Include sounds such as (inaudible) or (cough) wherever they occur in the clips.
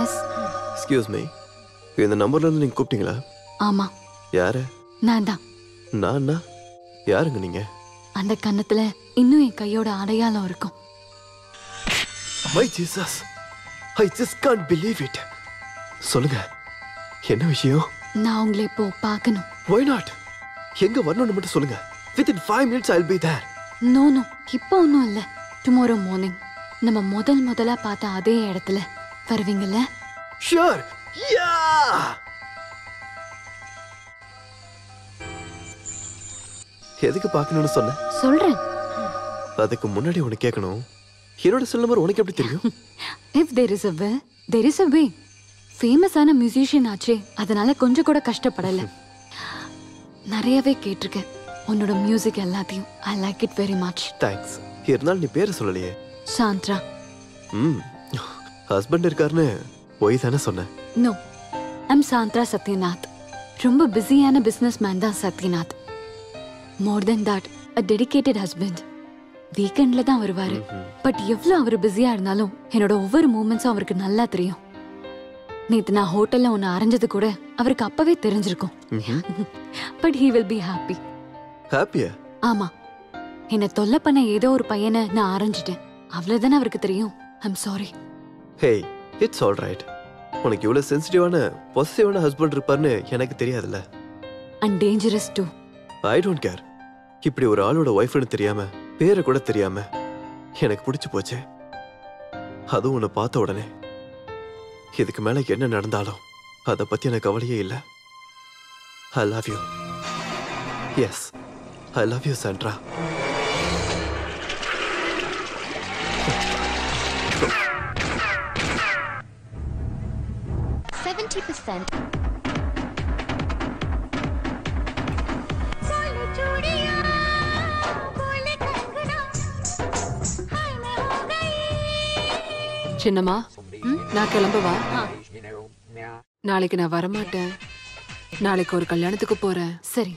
Yes excuse me இந்த நம்பர்ல இருந்து நீங்க கூப்பிட்டீங்களா? ஆமா. யாரு? நான் தான். நானா? யாருங்க நீங்க? அந்த கன்னத்துல இன்னும் என் கையோட அடையாளம் இருக்கும். My Jesus I just can't believe it சொல்லுங்க. என்ன விஷயம்? நான் உங்களை இப்போ பார்க்கணும். ஒய் நாட் எங்க வரணும்னு மட்டும் சொல்லுங்க. Within five minutes I'll be there no no இப்போ ஒன்றும் இல்லை. டுமாரோ மார்னிங் நம்ம முதல் முதலா பார்த்த அதே இடத்துல. வருவீங்கல்ல? ஷியோர் யா எதுக்கு பார்க்கணும்னு சொன்ன? சொல்றேன். அதுக்கு முன்னாடி உனக்கு கேட்கணும் என்னோட செல் நம்பர் உனக்கு எப்படி தெரியும்? If there is a way there is a way ஃபேமஸான மியூசிஷியன் ஆச்சே அதனால கொஞ்சம் கூட கஷ்டப்படல. (laughs) நிறையவே கேட்டிருக்கேன். உன்னோட மியூசிக் எல்லாத்தையும். I like it very much thanks இருந்தாலும் நீ பேரை சொல்லலையே. சாந்த்ரா. ம். ஹஸ்பண்ட் இருக்காருன்னு போய் தானே சொன்னேன். நோ ஐம் சாந்த்ரா சத்யநாத் ரொம்ப பிஸியான பிஸ்னஸ் மேன் தான் Sathyanath more then that a dedicated husband வீக்கெண்ட்ல தான் வருவாரு. பட் எவ்வளவு அவர் பிஸியா இருந்தாலும் என்னோட ஒவ்வொரு மூமெண்ட்ஸும் அவருக்கு நல்லா தெரியும். நேத்து நான் ஹோட்டல்ல ஒன்னு அரைஞ்சது கூட அவருக்கு அப்பவே தெரிஞ்சிருக்கும். But he will be happy ஹாப்பியா ஆமா. என்னை தொல்லை பண்ண ஏதோ ஒரு பையனை நான் அரைஞ்சிட்டேன். அவ்வளவுதானே அவருக்கு தெரியும். I'm sorry hey it's all right உனக்கு இவ்வளவு சென்சிட்டிவான பொசிட்டிவான ஹஸ்பண்ட் இருப்பார்னு எனக்கு தெரியாதுல்ல. And dangerous too I don't care இப்படி ஒரு ஆளோட ஒய்ஃப்னு தெரியாம பேரை கூட தெரியாம எனக்கு பிடிச்சு போச்சு. அதுவும் உன்னை பார்த்த உடனே. இதுக்கு மேல என்ன நடந்தாலும் அதை பத்தி எனக்கு கவலையே இல்லை. I love you yes I love you Sandra Seventy percent. சின்னம்மா நான் கிளம்பவா? நாளைக்கு நான் வரமாட்டேன். நாளைக்கு ஒரு கல்யாணத்துக்கு போறேன். சரி.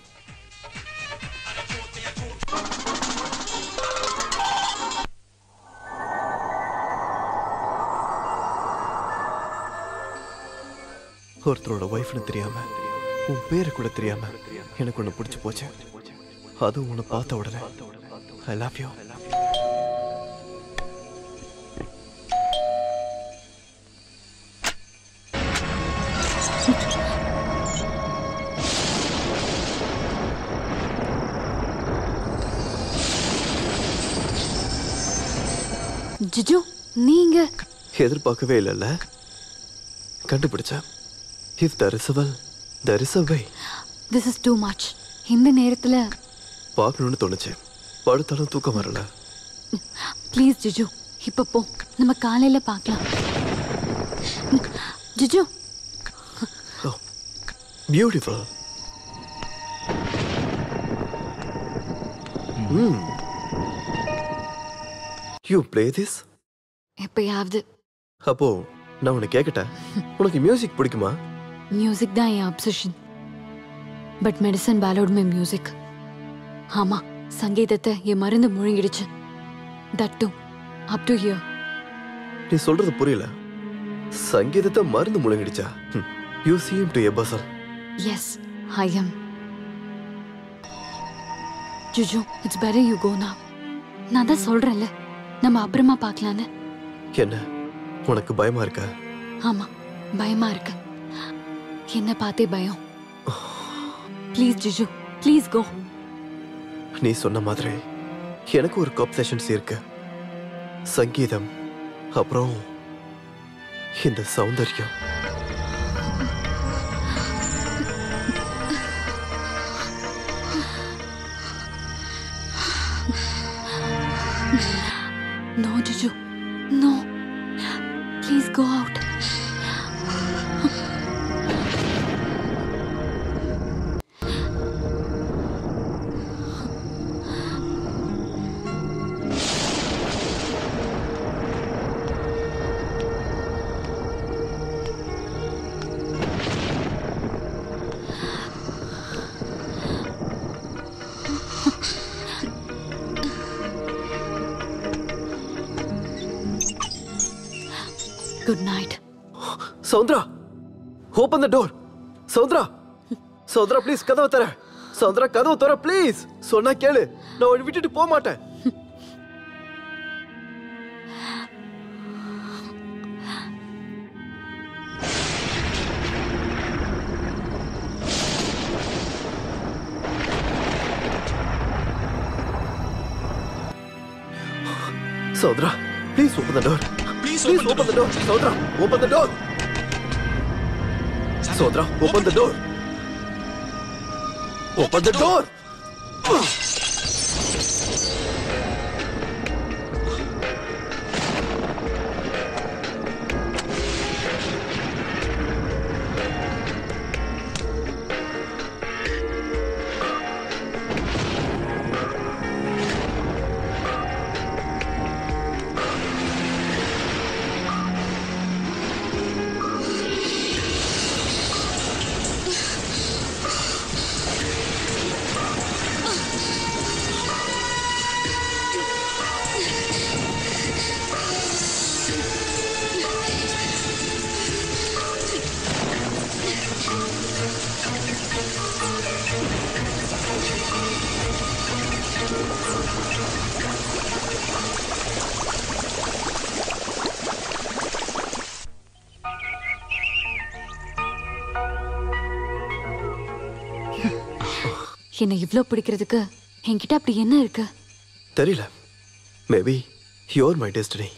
ஒருத்தரோட ஒய்ஃப்னு தெரியாம உன் பேரு கூட தெரியாம எனக்கு ஒன்று பிடிச்சு போச்சு. அதுவும் உன்னை பார்த்த உடனே. ஐ லவ் யூ ஜிஜு நீங்க எதிர்பார்க்கவே இல்லைல்ல. கண்டுபிடிச்சேன். If there is will there is a way this is too much இந்த நேரத்துல பார்க்கணும்னு தோணுச்சு படுத்தாலும் தூக்கம் வரல. ப்ளீஸ் ஜிஜு. இப்ப போ. நம்ம காலையில பார்க்கலாம். Jiju. Beautiful you play this எப்பயாவது. அப்போ நான் உன்னை கேட்கட்டேன் உனக்கு மியூசிக் பிடிக்குமா? மியூசிக் தான் என் obsession but medicine payload my music ஆமா சங்கீதத்தை என் மருந்து முழுங்கிடுச்சு. That to up to hear நீ சொல்றது புரியல. சங்கீதத்தை மருந்து முழுங்கிடுச்சா? You seem to upset yes I am Juju it's better you go now. நான் தான் சொல்றேன்ல நம்ம அப்புறமா பார்க்கலான்னு. என்ன? உனக்கு பயமா இருக்கா? ஆமா பயமா இருக்கு. என்ன பார்த்தே பயம் ப்ளீஸ் ஜிஜு ப்ளீஸ் கோ நீ சொன்ன மாதிரி எனக்கு ஒரு கப் செஷன்ஸ் இருக்கு சங்கீதம் அப்புறம் இந்த சௌந்தர்யம் no Jiju no please go out Soundara open the door Soundara Soundara please கதவை தர சௌந்தரா கதவை தர ப்ளீஸ் சொன்னா கேளு. நான் உன்னை விட்டுட்டு போக மாட்டேன். Soundara please open the door Please please open the open the door Soundara open the door Soundara open the door open the என்னை இவ்ளோ பிடிக்கிறதுக்கு என்கிட்ட அப்படி என்ன இருக்கு? தெரியல. மேபி யூர் மை டெஸ்டினி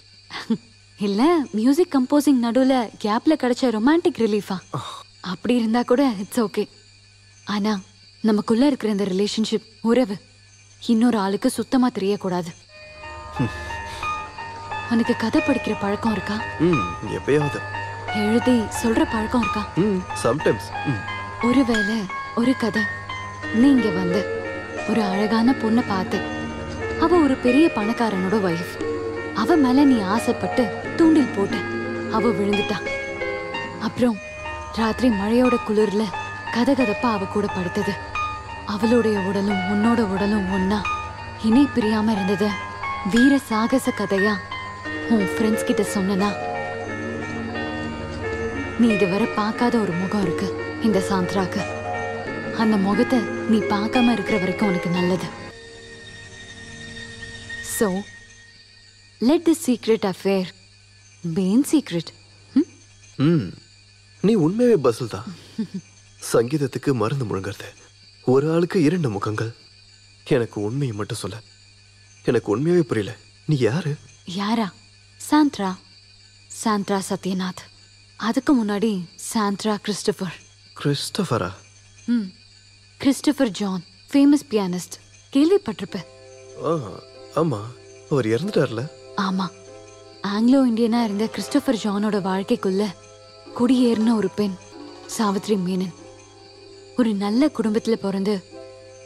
இல்ல மியூசிக் கம்போசிங் நடுவுல கேப்ல கிடைச்ச ரொமான்டிக் ரிலீஃபா அப்படி இருந்தா கூட இட்ஸ் ஓகே ஆனா நமக்குள்ள இருக்கிற இந்த ரிலேஷன்ஷிப் உறவு இன்னொரு ஆளுக்கு சுத்தமா தெரியக்கூடாது. (laughs) உனக்கு கதை படிக்கிற பழக்கம் இருக்கா? எப்பயாவது. எழுதி சொல்ற பழக்கம் இருக்கா? சம்டைம்ஸ் ஒருவேளை ஒரு கதை நீங்க வந்து ஒரு அழகான பொண்ணை பார்த்து அவ ஒரு பெரிய பணக்காரனோட வைஃப் அவ மேல நீ ஆசைப்பட்டு தூண்டில் போட்ட அவ விழுந்துட்டா. அப்புறம் ராத்திரி மழையோட குளிர்ல கதகதப்பா அவ கூட படுத்தது. அவளுடைய உடலும் உன்னோட உடலும் ஒன்னா இணை பிரியாம இருந்தது. வீர சாகச கதையா உன் ஃப்ரெண்ட்ஸ் கிட்ட சொன்னனா? நீ இதுவரை பார்க்காத ஒரு முகம் இருக்கு இந்த சாந்த்ராக்கு. அந்த முகத்தை நீ பார்க்காம இருக்கிற வரைக்கும் உனக்கு நல்லது. So let the secret affair been secret ம் நீ உண்மையாவே பஸ்ஸில் தான். சங்கீதத்துக்கு மருந்து முழங்குறது ஒரு ஆளுக்கு இரண்டு முகங்கள். எனக்கு உண்மையை மட்டும் சொல்ல. எனக்கு உண்மையாவே புரியல. நீ யாரு? யாரா? சாந்த்ரா. சாந்த்ரா சத்யநாத். அதுக்கு முன்னாடி சாந்த்ரா கிறிஸ்டபர். கிறிஸ்டபரா? ம். கிறிஸ்டபர் ஜான் ஃபேமஸ் பியானிஸ்ட் கேள்விப்பட்டிருப்ப ஆமா அவர் இறந்துட்டார்ல? ஆமா. ஆங்கிலோ இந்தியனா இருந்த கிறிஸ்டோபர் ஜானோட வாழ்க்கைக்குள்ள குடியேறின ஒரு பெண் சாவித்ரி மேனன். ஒரு நல்ல குடும்பத்துல பிறந்து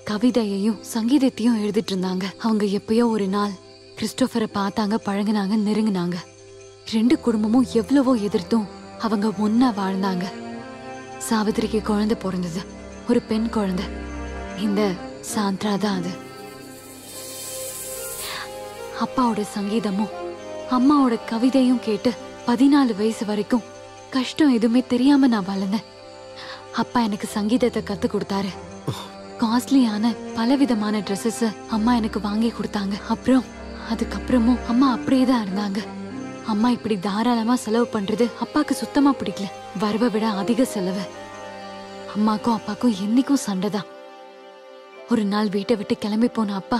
கவிதையையும் சங்கீதத்தையும் எழுதிட்டு இருந்தாங்க. அவங்க எப்பயோ ஒரு நாள் கிறிஸ்டோபரை பார்த்தாங்க பழகுனாங்க நெருங்குனாங்க. ரெண்டு குடும்பமும் எவ்வளவோ எதிர்த்தும் அவங்க ஒன்னா வாழ்ந்தாங்க. சாவித்திரிக்கு குழந்தை பிறந்தது. ஒரு பெண் குழந்தை. இந்த சாந்த்ரா தான் அது. அப்பாவோட சங்கீதமும் அம்மாவோட கவிதையும் கேட்டு பதினாலு வயசு வரைக்கும் கஷ்டம் எதுவுமே தெரியாம நான் வளர்ந்தேன். அப்பா எனக்கு சங்கீதத்தை கத்து கொடுத்தாரு. காஸ்ட்லியான பலவிதமான ட்ரெஸ்ஸஸ் அம்மா எனக்கு வாங்கி கொடுத்தாங்க. அப்புறம் அதுக்கப்புறமும் அம்மா அப்படியே தான் இருந்தாங்க. அம்மா இப்படி தாராளமா செலவு பண்றது அப்பாக்கு சுத்தமா பிடிக்கல. வரவை விட அதிக செலவு. அம்மாக்கும் அப்பாக்கும் என்னைக்கும் சண்டை தான் ஒரு நாள் வீட்டை விட்டு கிளம்பி போன அப்பா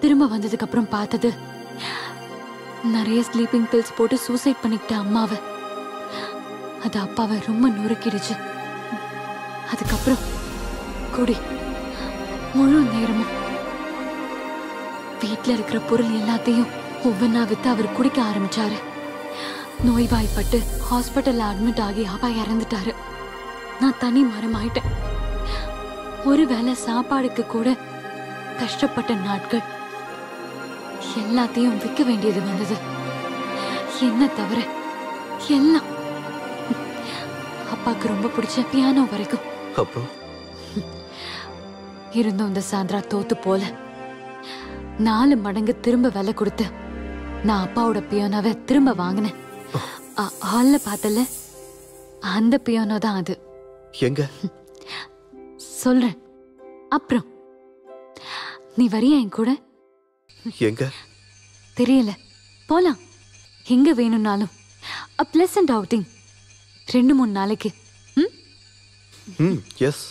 திரும்ப வந்ததுக்கு அப்புறம் பார்த்தது நிறைய ஸ்லீப்பிங் பில்ஸ் போட்டு சூசைட் பண்ணிக்கிட்ட அம்மாவை. அது அப்பாவை ரொம்ப நொறுக்கிடுச்சு. அதுக்கப்புறம் குடி. முழு நேரமும் வீட்டில் இருக்கிற பொருள் எல்லாத்தையும் ஒவ்வொன்றா வித்து அவர் குடிக்க ஆரம்பிச்சாரு. நோய்வாய்ப்பட்டு ஹாஸ்பிட்டல்ல அட்மிட் ஆகி அப்பா இறந்துட்டாரு. நான் தனி மரம் ஆயிட்டேன் ஒருவேளை சாப்பாடுக்கு கூட கஷ்டப்பட்ட நாட்கள் எல்லாத்தையும் விற்க வேண்டியது வந்தது. என்ன தவிர எல்லாம் அப்பாக்கு ரொம்ப பிடிச்ச பியானோ வரைக்கும். அப்புறம்? இருந்தும் இந்த சாந்திரா தோத்து போல நாலு மடங்கு திரும்ப விலை கொடுத்து நான் அப்பாவோட பியானோவை திரும்ப வாங்கினேன். ஹால்ல பார்த்தல அந்த பியானோ தான் அது. எங்க? சொல்றேன். அப்புறம். நீ வரியா என் கூட? எங்க? தெரியல. போலாம். எங்க வேணும்னாலும். அ பிளசன்ட் அவுட்டிங் ரெண்டு மூணு நாளைக்கு. ம்? எஸ்